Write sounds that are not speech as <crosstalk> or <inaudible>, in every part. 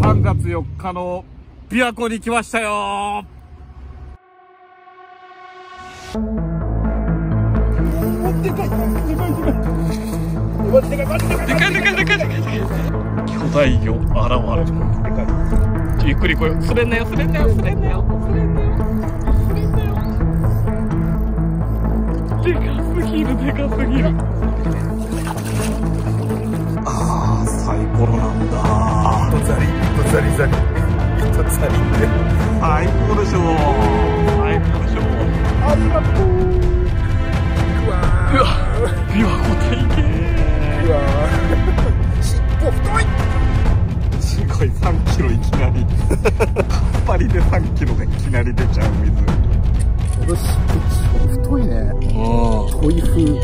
3月4日の琵琶湖に来ましたよでかいでかいでかいでかいでかいでかい巨大魚現れるゆっくり来よう滑んなよ滑んなよ滑んなよ滑んなよ滑んなよ。でかすぎるでかすぎる。コロなんだ。とザリとザリザリとザリって最高でしょ最高でしょありがとううわうわ琵琶湖体型うわ尻尾太い。すごい3キロいきなり。パリで3キロがいきなり出ちゃう水。これ尻尾太いね。トイ風めっ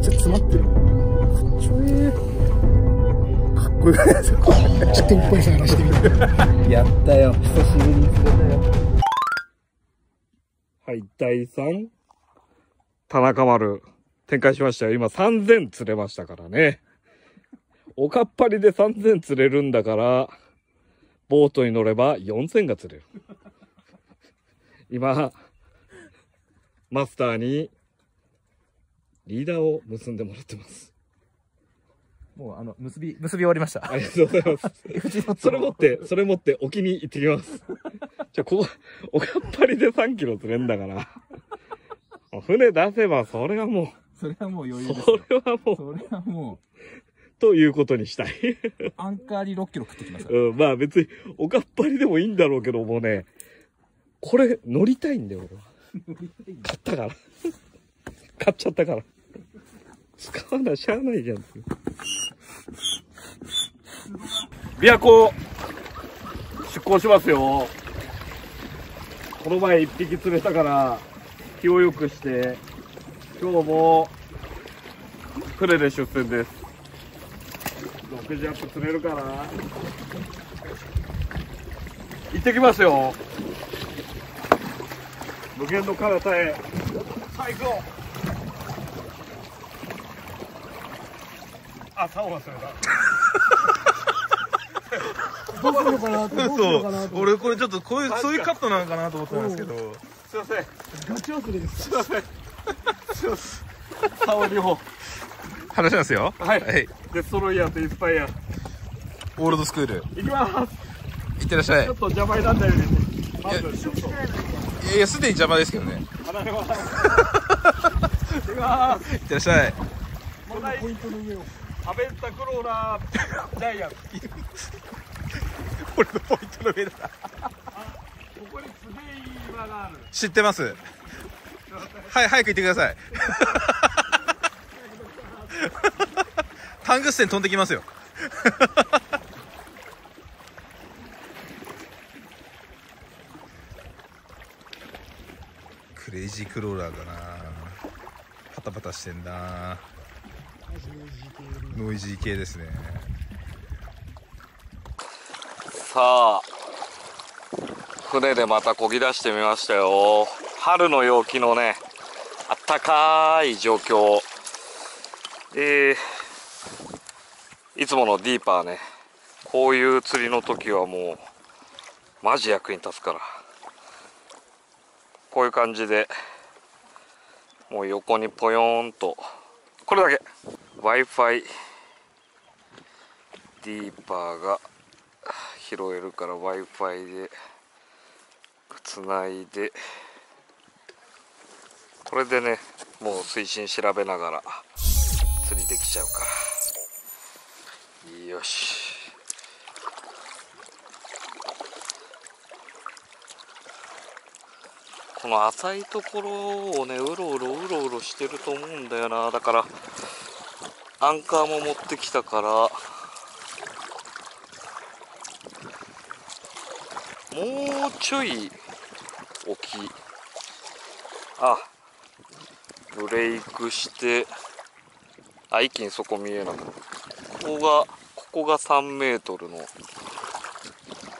ちゃ詰まってるかっこよくないですかちょっとおっぱい探してみてやったよ。久しぶりに釣れたよ。はい第3田中丸。展開しましたよ。今3000釣れましたからね。おかっぱりで3000釣れるんだからボートに乗れば4000が釣れる。今マスターにリーダーを結んでもらってますもうあの結び結び終わりましたありがとうございます <laughs> それ持って、それ持って沖に行ってきます。じゃあ、ここ、おかっぱりで3キロ釣れんだから。船出せば、それはもそれはもうう、余裕ですそれはもう、それはもということにしたい。うアンカーに6キロ食ってきますうん、まあ別に、おかっぱりでもいいんだろうけどもね、これ乗りたいんだよ、俺は。<laughs> 買ったから。買っちゃったから。使わなしゃあないじゃん。琵琶湖、出港しますよ。この前一匹釣れたから、気を良くして、今日も、船で出船です。6時アップ釣れるかな行ってきますよ無限の彼方へ最高あ竿忘れたどうするのかなってどうするのかなそう俺これちょっとこういうそういうカットなのかなと思ったんですけど。すいません。ガチ忘れですすいません。すいません。竿2本話しますよ。はい。はい、デストロイヤーとインスパイア。オールドスクール。行きます。いってらっしゃい。ちょっと邪魔になったようにまずちょっと。いやいやすでに邪魔ですけどね。離れます行きます。いってらっしゃい。ポイントの上をアベンタクローラージャイアン俺のポイントの上だ。ここにすげえ岩がある。知ってます？はい早く行ってください。タングステン飛んできますよ。クレイジークローラーだな。パタパタしてんなノイジー系ですね。さあ船でまた漕ぎ出してみましたよ。春の陽気のねあったかい状況。えー、いつものディーパーねこういう釣りの時はもうマジ役に立つから。こういう感じでもう横にポヨーンと。これだけ。W i f i ディーパーが拾えるから w i f i でつないでこれでねもう水深調べながら釣りできちゃうから。よし。この浅いところをねうろうろうろうろしてると思うんだよな。だからアンカーも持ってきたからもうちょい沖。あブレイクしてあ一気にそこ見えな。かったここがここが3メートルの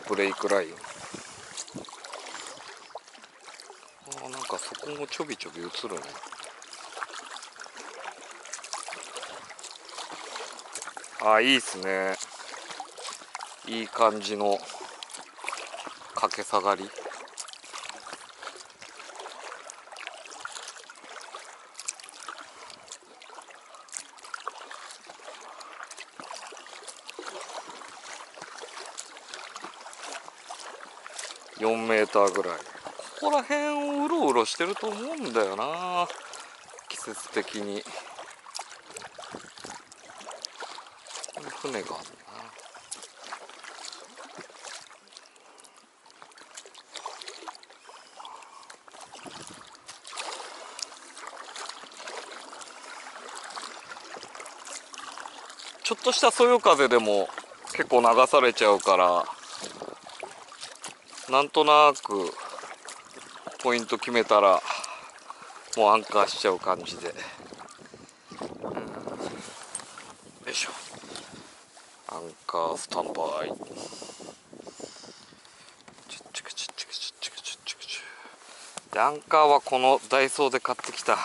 ブレイクライン。あなんかそこもちょびちょび映るね。あいいっすね。いい感じのかけ下がり。4メーターぐらい。ここら辺をうろうろしてると思うんだよな。季節的に。船があるなちょっとしたそよ風でも結構流されちゃうからなんとなくポイント決めたらもうアンカーしちゃう感じで、うん、よいしょアンカースタンバイチュッチュクチュッチュクチュッチュクチュッチュクチュでアンカーはこのダイソーで買ってきた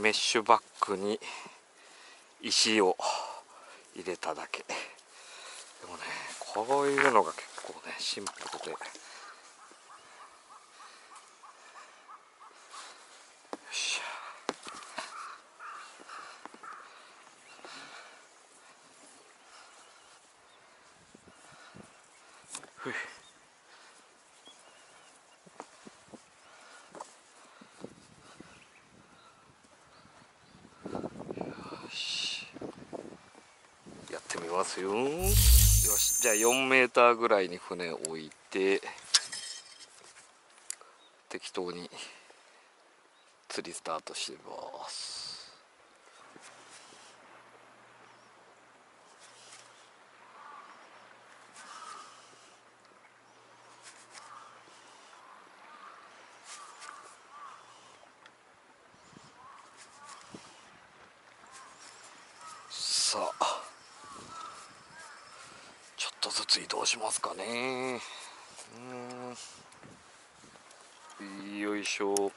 メッシュバッグに石を入れただけでもねこういうのが結構ねシンプルでよっしゃふいよしやってみますよ。よしじゃあ4メーターぐらいに船を置いて適当に釣りスタートしてますさあちょっとずつ移動しますかねうんよいしょよ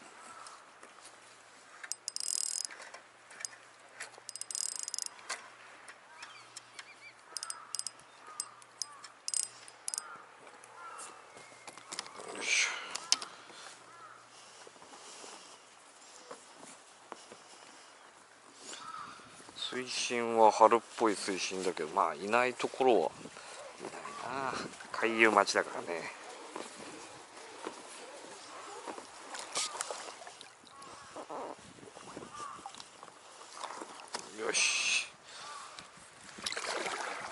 いしょ水深は春っぽい水深だけどまあいないところはいないな。海遊町だからね。よし。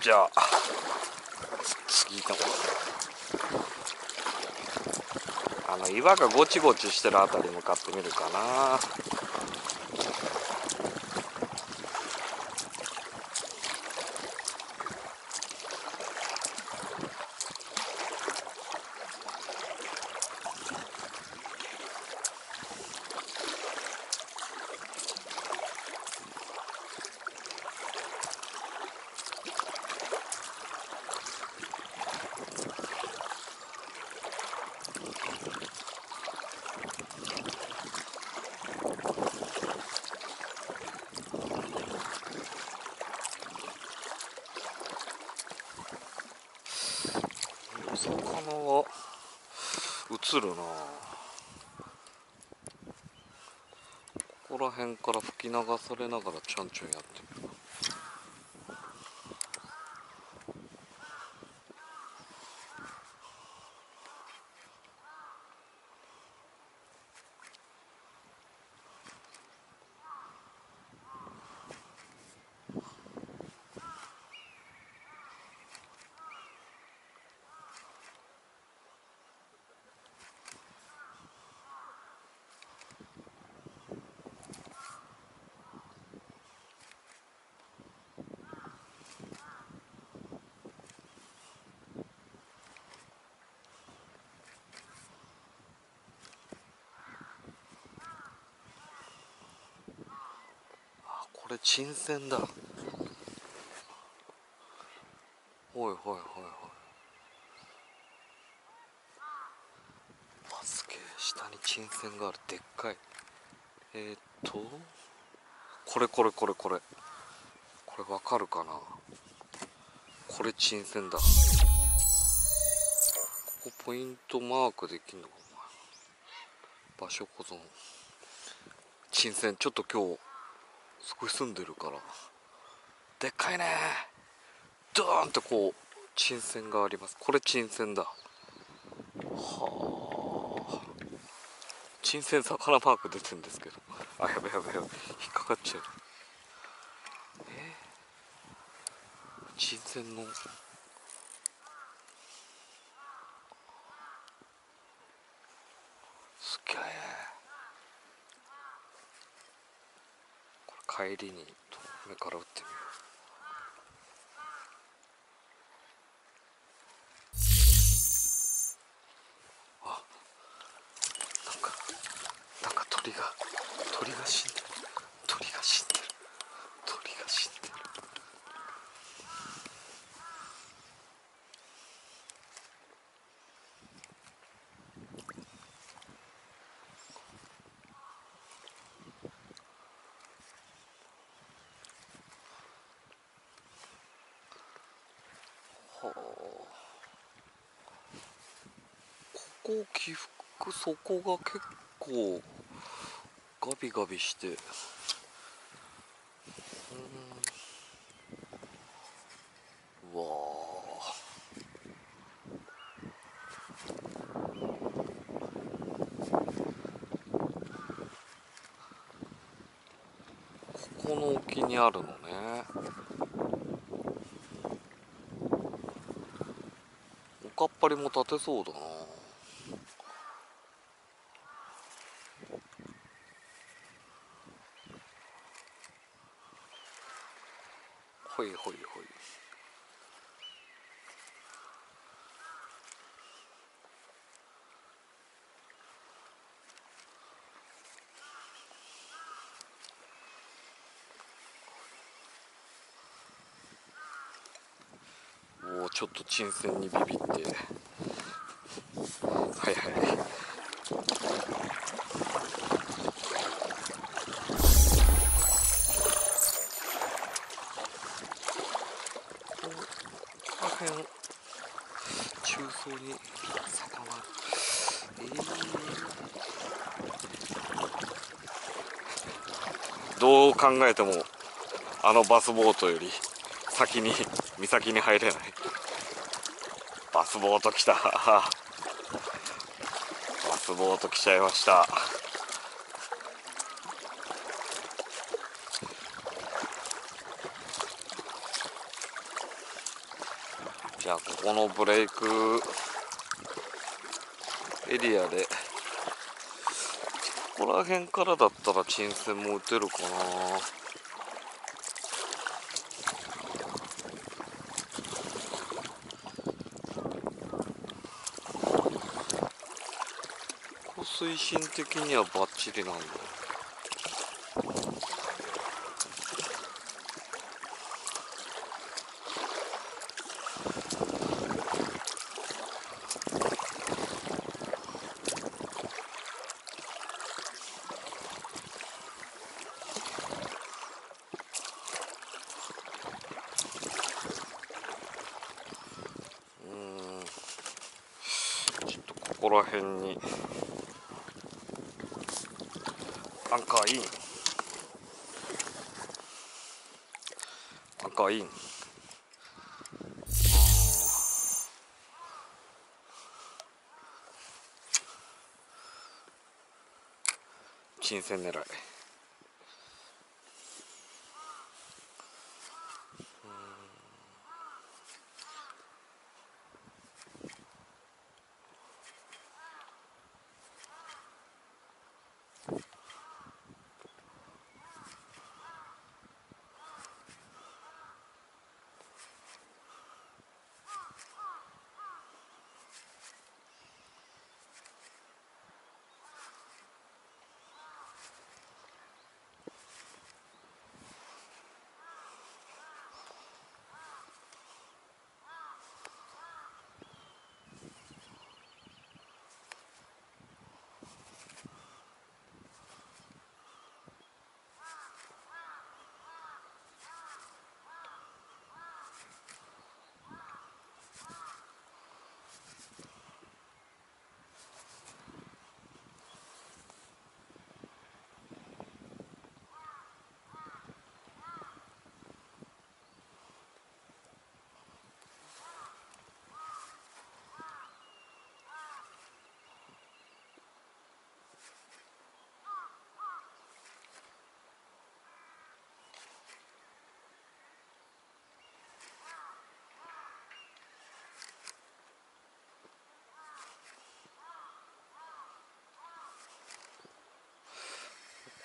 じゃあつ次のあの岩がごちごちしてるあたり向かってみるかなお魚は映るなここら辺から吹き流されながらちゃんちゃんやってみる。れ沈船だ。おいおいおいおい。あすげえ下に沈船がある。でっかい。えー、っとこれこれこれこれ。これわかるかな？これ沈船だ。ここポイントマークできんのかな場所保存。沈船ちょっと今日すごい住んでるから。でっかいね。ドーンってこう沈船があります。これ沈船だ。はあ。沈船魚マーク出てるんですけど。あやべやべやべ。引っかかっちゃう。え？沈船のすげえこれ帰りに遠目から打ってみようあなんかなんか鳥が鳥が死んでる鳥が死んでる鳥が死んでるはあここ起伏そこが結構ガビガビして。うわここの沖にあるのね。おかっぱりも立てそうだなほいほいほいおおちょっと沈船にビビって。はいはい。この辺中層に魚えー、どう考えてもあのバスボートより先に岬に入れない。スボート来た。<laughs> バスボート来ちゃいました。じゃあここのブレイクエリアでここら辺からだったら沈船も打てるかな。精神的にはバッチリなんだちょっとここら辺にアンカーインアンカーイン線狙い。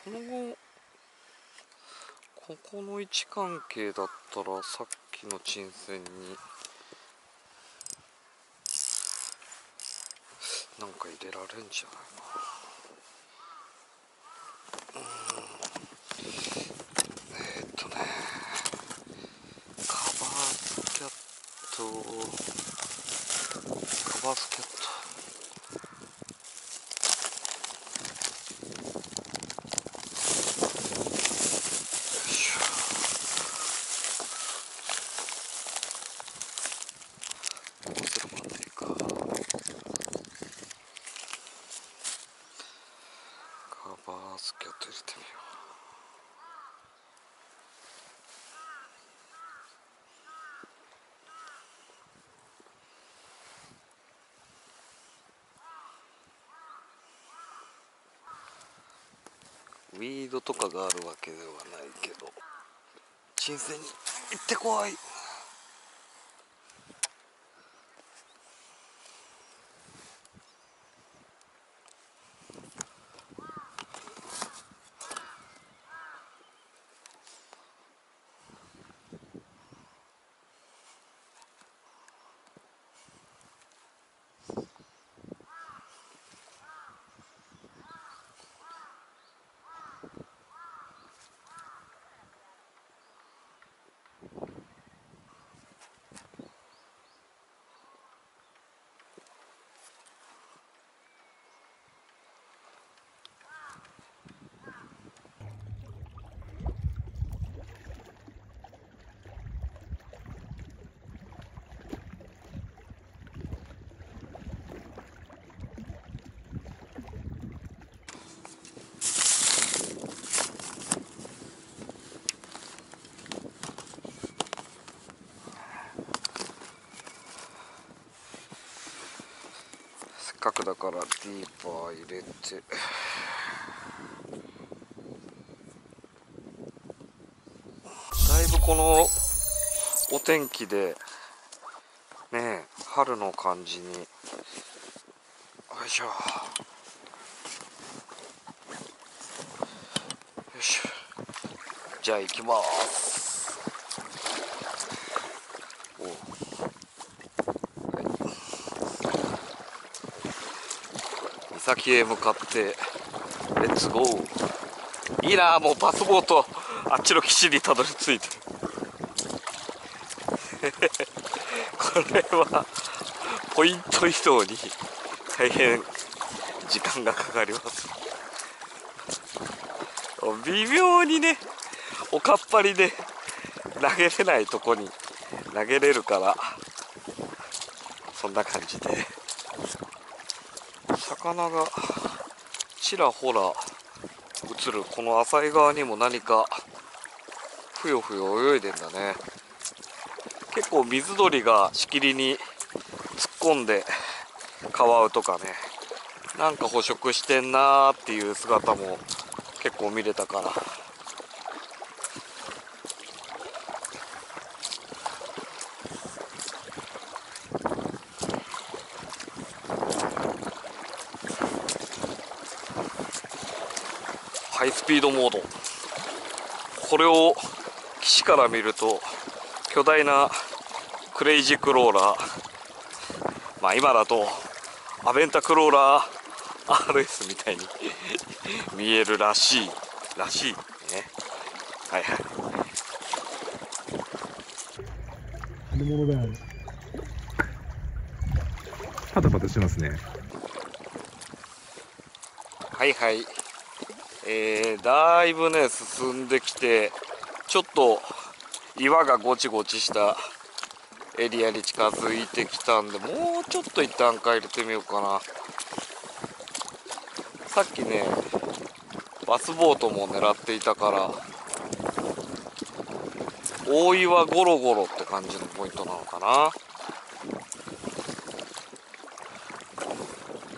この後ここの位置関係だったらさっきの沈船になんか入れられんじゃないかなえー、っとね。カバースキャット。カバースキャットよいしょこうするまでいいかカバースキャット入れてみようウィードとかがあるわけではないけど沈静に行ってこい。せっかくだからディーパー入れて。だいぶこのお天気でねえ春の感じに。よいしょ。よいしょ。じゃあ行きます。岬へ向かってレッツゴーいいなもうバスボートあっちの岸にたどり着いて。<laughs> これはポイント移動に大変時間がかかります。微妙にねおかっぱりで投げれないとこに投げれるからそんな感じで。魚がちらほら映る。この浅い側にも何かふよふよ泳いでんだね。結構水鳥がしきりに突っ込んでカワウとかね。なんか捕食してんなーっていう姿も結構見れたから。ピードモード。これを岸から見ると巨大なクレイジークローラー。まあ今だとアベンタクローラー RS みたいに <laughs> 見えるらしい。らしい。ね。はいはい。乗り物だパタパタしてますね。はいはいえー、だいぶね進んできてちょっと岩がごちごちしたエリアに近づいてきたんでもうちょっと一旦階入れてみようかな。さっきねバスボートも狙っていたから大岩ゴロゴロって感じのポイントなのかな。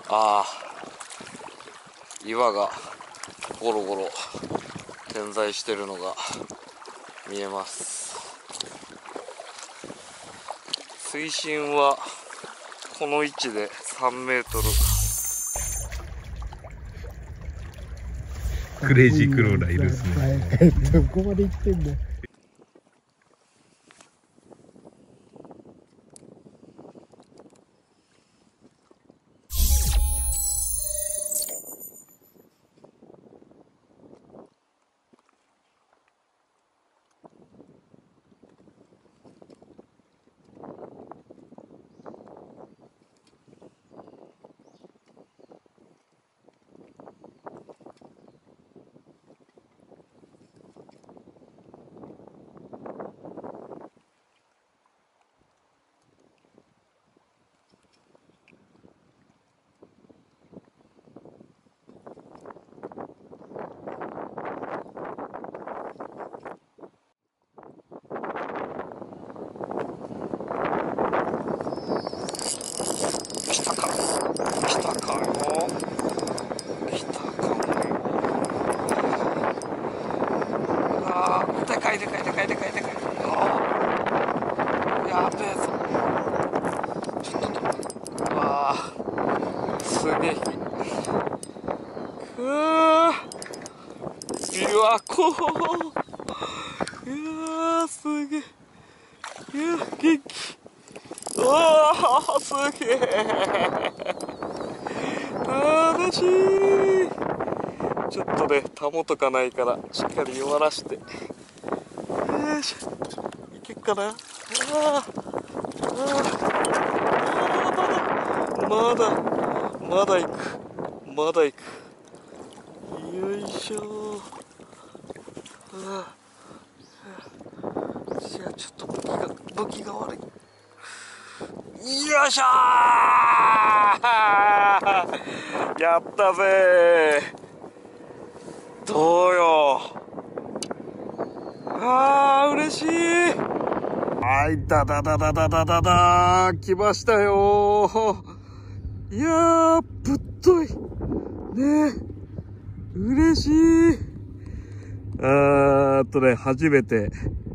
ああ岩がゴロゴロ点在してるのが見えます。水深はこの位置で3メートル。クレイジークローラーいるっすね。はいどこまで行ってんだよ来たか来たかよ来たかもよあーでかいでかいでかいでかいでかいあーやべえぞちょっと待ってうわーすげえくー琵琶湖うわーすげえいや元気うわーすげえ楽しいちょっとねたもとかないからしっかり弱らして。よいしょ。いけっかな。あー。あー。まだまだ行く。まだ行く。よいしょ。あー。じゃあちょっと武器が武器が悪い。よいしょー。やったぜどうよあー嬉しいはいダダダダダダダダ来ましたよいやーぶっといね嬉しいあーっとね初めて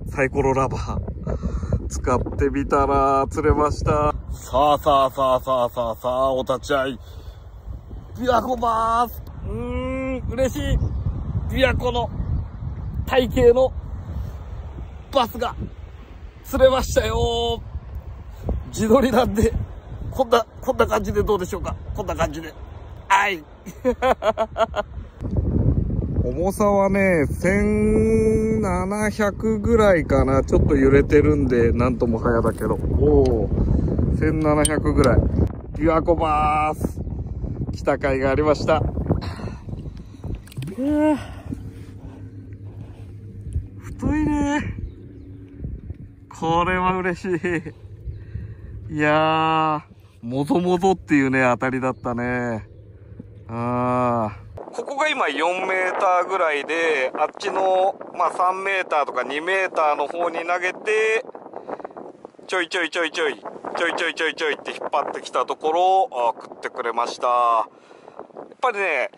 サイコロラバー使ってみたら釣れました。さあさあさあさあさあさあ、お立ち会い。琵琶湖バースうーん、嬉しい。琵琶湖の体型のバスが釣れましたよ。自撮りなんで、こんな、こんな感じでどうでしょうか？こんな感じで。はい。<laughs> 重さはね、1700ぐらいかな。ちょっと揺れてるんで、なんとも早だけど。おお、1700ぐらい。琵琶湖バース。来た甲斐がありました。いや太いね。これは嬉しい。いやー、もぞもぞっていうね、当たりだったね。あー。ここが今4メーターぐらいで、あっちの、まあ3メーターとか2メーターの方に投げて、ちょいちょいちょいちょい、ちょいちょいちょいちょいって引っ張ってきたところ、あー食ってくれました。やっぱりね、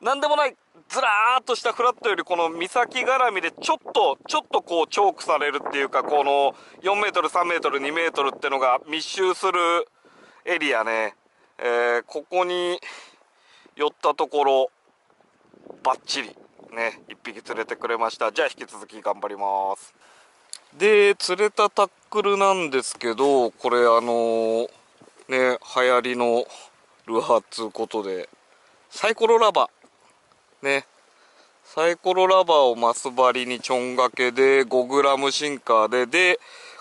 なんでもない、ずらーっとしたフラットよりこの岬絡みでちょっと、ちょっとこうチョークされるっていうか、この4メートル、3メートル、2メートルってのが密集するエリアね。えー、ここに寄ったところ、バッチリね、1匹釣れてくれました。じゃあ引き続き頑張ります。で、釣れたタックルなんですけど、これあのーね、流行りのルアーっつうことで、サイコロラバーね、サイコロラバーをマス針にちょんがけで 5g シンカーで、で、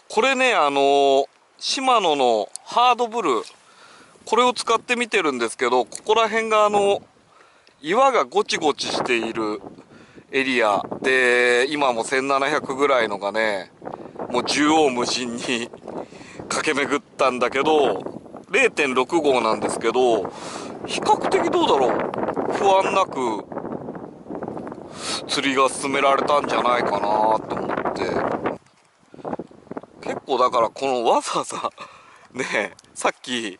これね、あのーシマノのハードブル。ー、これを使ってみてるんですけど、ここら辺があの、岩がゴチゴチしているエリア。で、今も1700ぐらいのがね、もう縦横無尽に <laughs> 駆け巡ったんだけど、0.6号なんですけど、比較的どうだろう？不安なく釣りが進められたんじゃないかなと思って。結構だからこのわざわざ、<laughs> ねさっき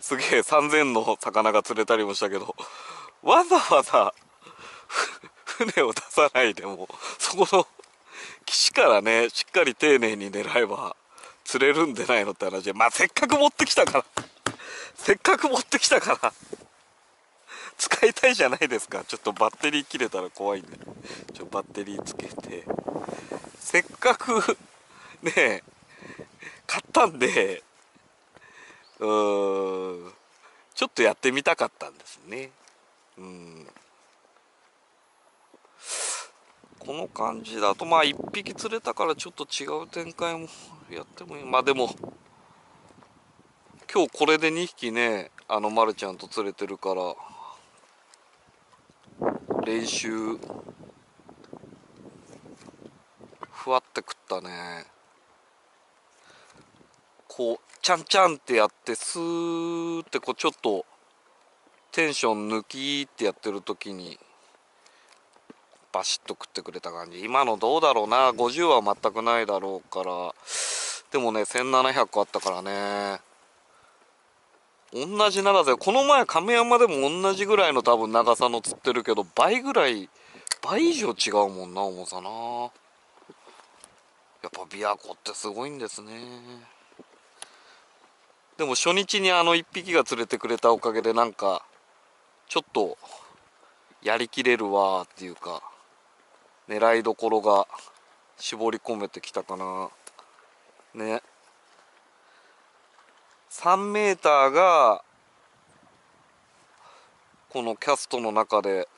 すげえ3000の魚が釣れたりもしたけど、わざわざ船を出さないでも、そこの岸からね、しっかり丁寧に狙えば釣れるんでないのって話で、まあせっかく持ってきたから、せっかく持ってきたから、使いたいじゃないですか。ちょっとバッテリー切れたら怖いんで。ちょバッテリーつけて。せっかく <laughs> ね買ったんでうーんちょっとやってみたかったんですね。うん。この感じだとまあ1匹釣れたからちょっと違う展開もやってもいい。まあでも今日これで2匹ねあのまるちゃんと釣れてるから。練習。ふわって食ったね。こうちゃんちゃんってやってスーってこうちょっとテンション抜きってやってる時にバシッと食ってくれた感じ。今のどうだろうな。50は全くないだろうから。でもね1700あったからね。同じ長さこの前亀山でも同じぐらいの多分長さの釣ってるけど倍ぐらい倍以上違うもんな重さな。やっぱ琵琶湖ってすごいんですね。でも初日にあの1匹が釣れてくれたおかげでなんかちょっとやりきれるわっていうか狙いどころが絞り込めてきたかな。ね。3メーターがこのキャストの中で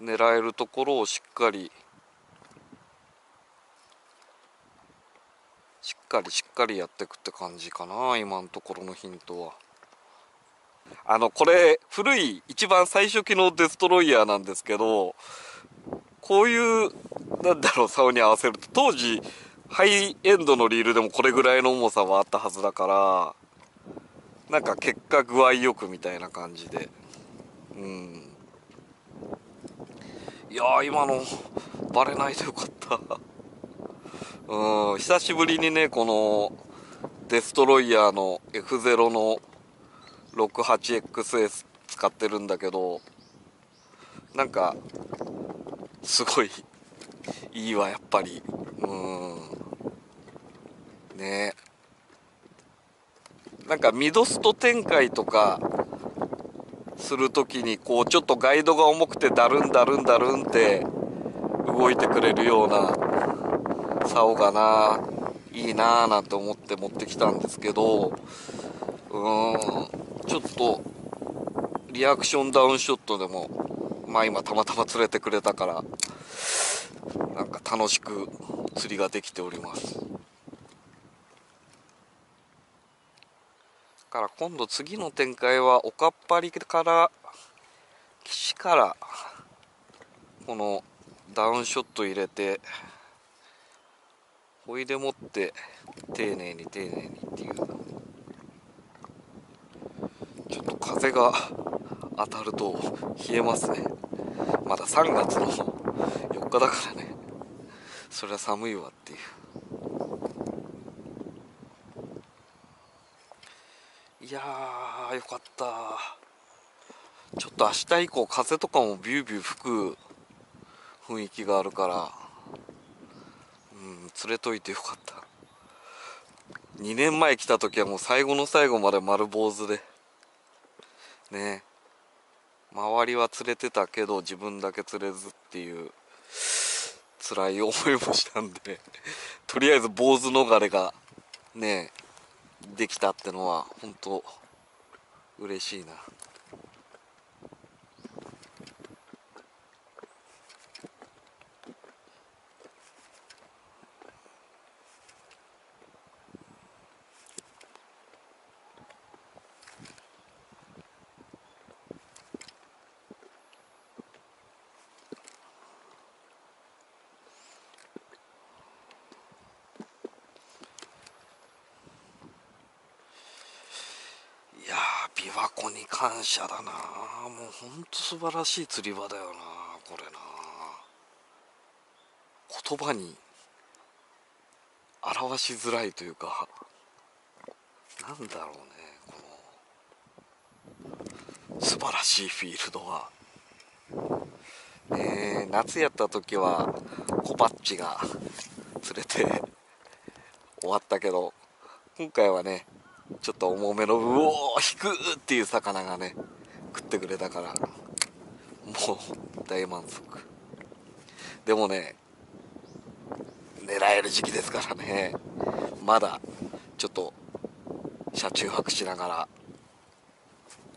狙えるところをしっかりしっかりしっかりやっていくって感じかな今のところのヒントは。あのこれ古い一番最初期のデストロイヤーなんですけどこういうなんだろう竿に合わせると当時ハイエンドのリールでもこれぐらいの重さはあったはずだからなんか結果具合よくみたいな感じで。うん。いやー今のバレないでよかった。うん。久しぶりにねこのデストロイヤーの F0 の 68XS 使ってるんだけどなんかすごいいいわやっぱり。うん。ね。えなんかミドスト展開とかする時にこうちょっとガイドが重くてダルンダルンダルンって動いてくれるような竿がないいなーなんて思って持ってきたんですけどうーんちょっとリアクションダウンショットでもまあ今たまたま釣れてくれたからなんか楽しく釣りができております。から今度次の展開はおかっぱりから岸からこのダウンショット入れてほいでもって丁寧に丁寧にっていう。ちょっと風が当たると冷えますね。まだ3月の4日だからね。それは寒いわっていう。いやーよかった。ちょっと明日以降風とかもビュービュー吹く雰囲気があるからうん連れといてよかった。2年前来た時はもう最後の最後まで丸坊主で。ね。周りは連れてたけど自分だけ釣れずっていう辛い思いもしたんで。とりあえず坊主逃れがねできたってのは本当嬉しいな。いやー琵琶湖に感謝だなもうほんと素晴らしい釣り場だよなこれな。言葉に表しづらいというかなんだろうねこの素晴らしいフィールドは。ねえ夏やった時はコバッチが釣れて終わったけど今回はねちょっと重めのうおー引くっていう魚がね食ってくれたから。もう大満足。でもね狙える時期ですからね。まだちょっと車中泊しながら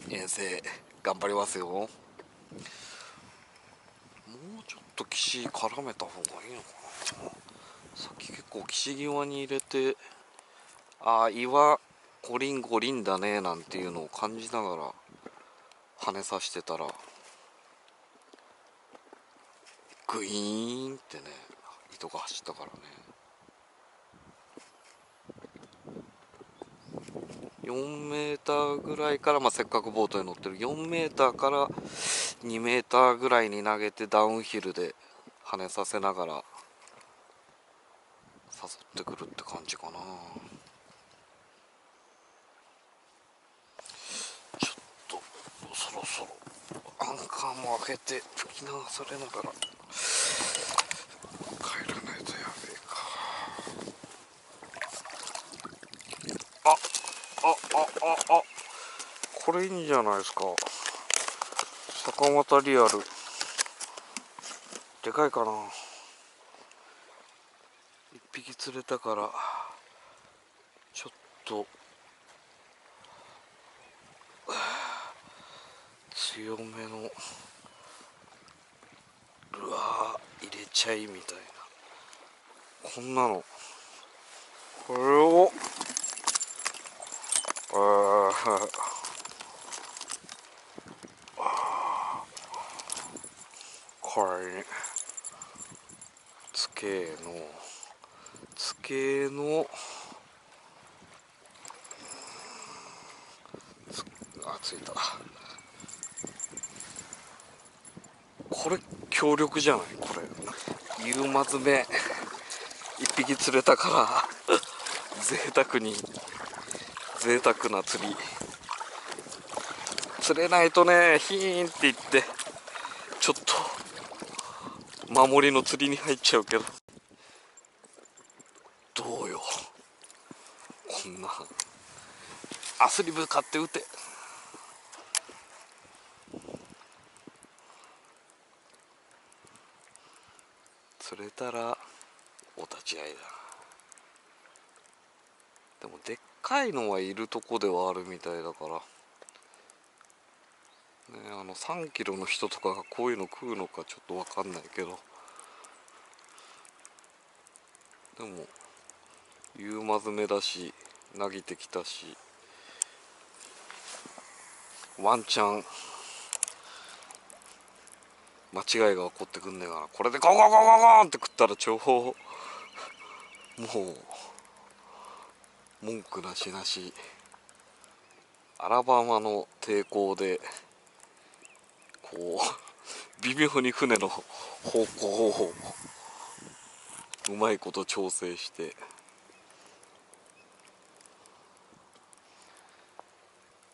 遠征頑張りますよ。もうちょっと岸絡めた方がいいのかな。さっき結構岸際に入れてああ岩ゴリンゴリンだねなんていうのを感じながら跳ねさしてたら。グイーンってね糸が走ったからね。4メーターぐらいから、まあ、せっかくボートに乗ってる。4メーターから2メーターぐらいに投げてダウンヒルで跳ねさせながら誘ってくるって感じかな。ちょっとそろそろアンカーも開けて吹き流されながら。帰らないとやべえか。あああああ。これいいんじゃないですか。坂本リアル。でかいかな。一匹釣れたから。ちょっと。強めのルアー入れちゃいみたいな。こんなの。これを。あー。これに。つけの。つけの。あついた。これ強力じゃない？こユーマ詰め一匹釣れたから贅沢に贅沢な釣り。釣れないとねヒーンって言ってちょっと守りの釣りに入っちゃうけど。どうよ。こんな。アスリブ買って打て釣れたらお立ち会いだでもでっかいのはいるとこではあるみたいだから。ねあの3キロの人とかがこういうの食うのかちょっと分かんないけど。でも夕間詰めだし投げてきたしワンチャン間違いが起こってくんねえかな。これでゴーゴーゴーゴーゴンって食ったら超もう文句なしなしアラバマの抵抗でこう <laughs> 微妙に船の方向をうまいこと調整して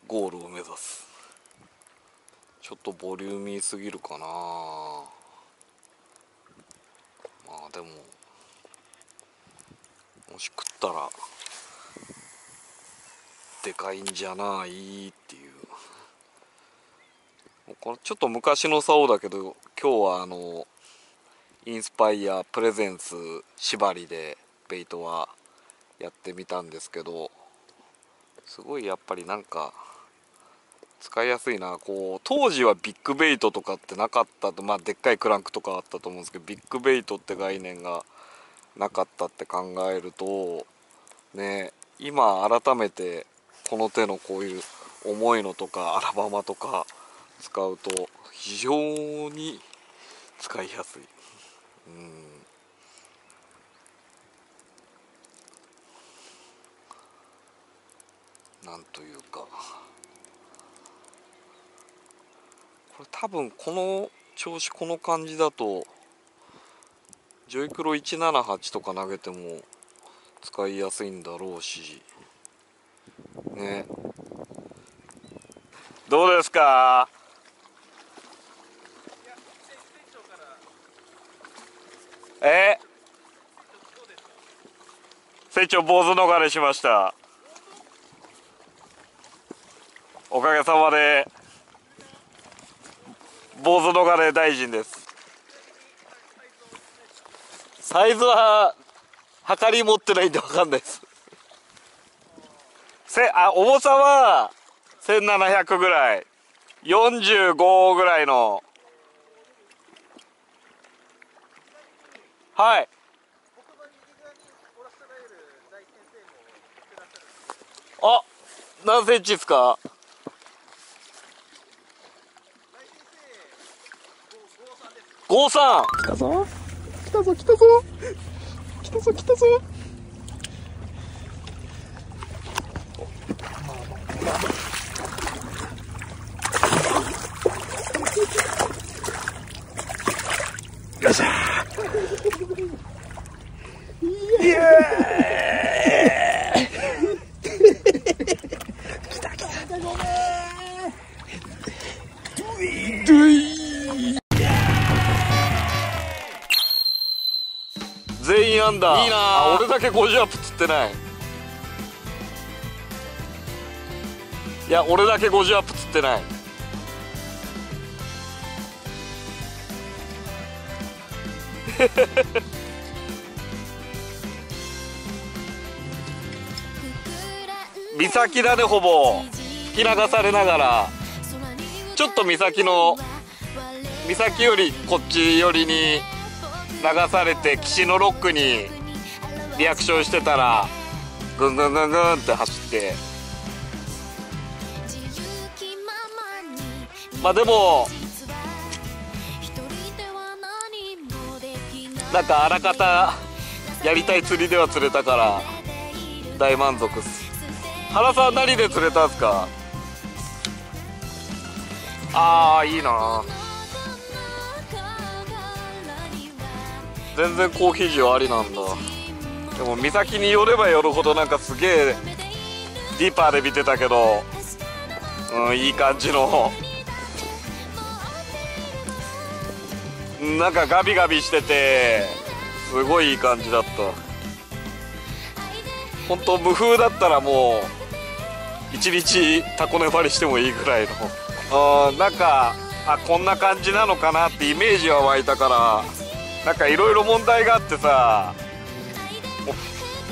ゴールを目指す。ちょっとボリューミーすぎるかな。まあでももし食ったらでかいんじゃないっていうこれちょっと昔の竿だけど今日はあのインスパイアプレゼンス縛りでベイトはやってみたんですけどすごいやっぱりなんか使いやすいな。こう当時はビッグベイトとかってなかったとまあでっかいクランクとかあったと思うんですけどビッグベイトって概念がなかったって考えるとね今改めてこの手のこういう重いのとかアラバマとか使うと非常に使いやすい。うんなんというかこれ多分この調子この感じだとジョイクロ178とか投げても使いやすいんだろうしね。どうですか？え？船長坊主逃れしました。おかげさまで坊主逃れ大臣です。サイズは測り持ってないんでわかんないです。せあ重さは1700ぐらい。45ぐらいの。はい。あ何センチですか？五三来たぞ。来たぞ来たぞ。来たぞ来たぞ。全員アンダーいいな。あ俺だけ50アップ釣ってない。いや俺だけ50アップ釣ってない。<laughs> 岬だねほぼ。引き流されながら。ちょっと岬の岬よりこっち寄りに流されて岸のロックにリアクションしてたらぐんぐんぐんぐんって走って。まあでもなんかあらかたやりたい釣りでは釣れたから大満足っす。原さん何で釣れたんすか？ああいいな全然コーヒー塩ありなんだ。でも岬に寄れば寄るほどなんかすげえディーパーで見てたけどうんいい感じの。なんかガビガビしててすごいいい感じだった。本当無風だったらもう一日タコ粘りしてもいいぐらいの。あーなんかあこんな感じなのかなってイメージは湧いたからなんかいろいろ問題があってさもう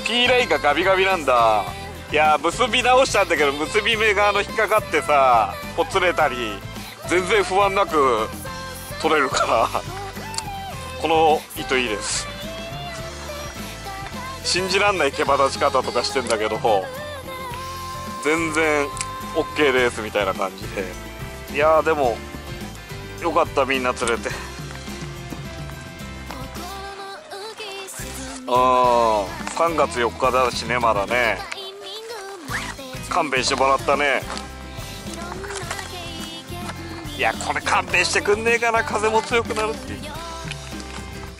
P ラインがガビガビなんだ。いや結び直したんだけど結び目があの引っかかってさほつれたり全然不安なく取れるからこの糸いいです。信じらんない毛羽立ち方とかしてんだけど全然 OK ですみたいな感じで。いやでもよかったみんな釣れて。3月4日だしねまだね。勘弁してもらったね。いやこれ勘弁してくんねえかな風も強くなるって。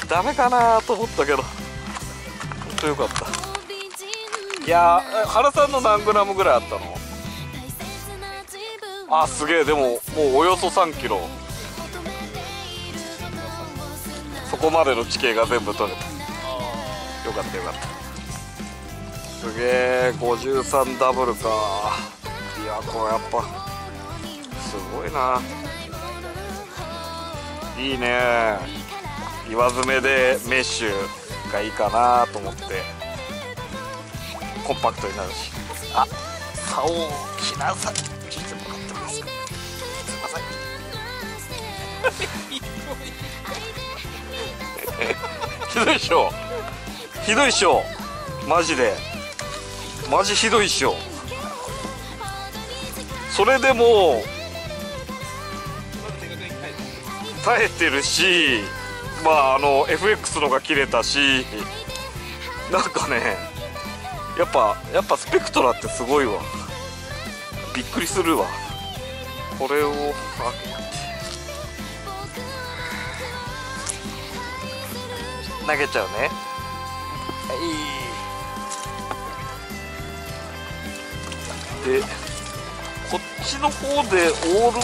ダメかなと思ったけど。本当よかった。いや原さんの何グラムぐらいあったの？あすげえ。でももうおよそ3キロ。そこまでの地形が全部取れたよかったよかった。すげえ53ダブルか。いやこれやっぱすごいな。いいね。岩爪でメッシュがいいかなと思って。コンパクトになるし。あ竿を着なさいちょっともらってもいいですか？すいません。<laughs> <laughs> ひどいっしょひどいっしょ。マジで。マジひどいっしょ。それでも耐えてるしまああの FX のが切れたしなんかねやっぱやっぱスペクトラってすごいわ。びっくりするわ。これをあげて投げちゃうね。はい。でこっちの方でオール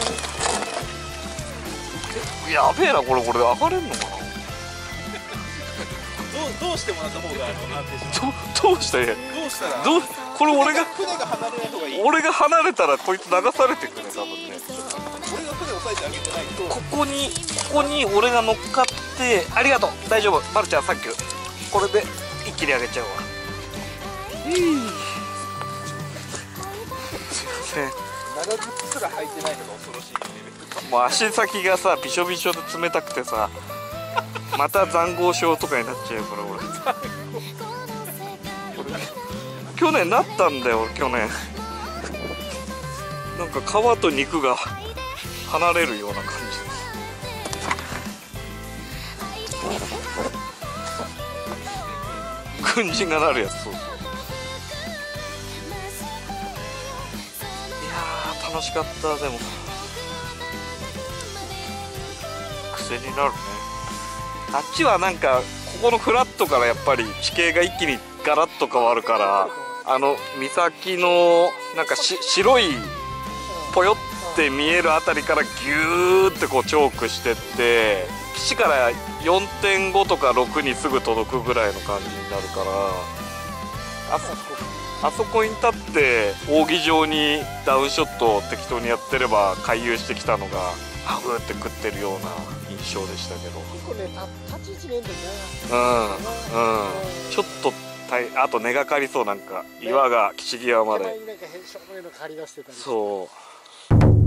えやべえなこれこれ上がれんのかな？<laughs> どうどうしてもらった方が安定しますどどうした？らいいどうしたら？どうこれ俺が船が離れない方がいい。俺が離れたらこいつ流されてくね多分ね。俺が船押さえてあげてないと。ここにここに俺が乗っかってありがとう。大丈夫。まるちゃんサンキュー。これで一気に上げちゃうわ。すいません。長靴すら履いてないのが恐ろしいもう足先がさびしょびしょで冷たくてさまた残酷症とかになっちゃうから俺。俺去年なったんだよ俺去年。なんか皮と肉が離れるような感じ軍人がなるやつそうそう。いや楽しかったでも。癖になるね。あっちはなんかここのフラットからやっぱり地形が一気にガラッと変わるからあの岬のなんか白いぽよって見えるあたりからギューってこうチョークしてって基地から4.5とか6にすぐ届くぐらいの感じになるからあそあそこに立って扇状にダウンショットを適当にやってれば回遊してきたのがハグって食ってるような印象でしたけど。結構ねた立ち位置ね。うんうん。ちょっと大あと根がかりそうなんか。岩が岸際まで。そう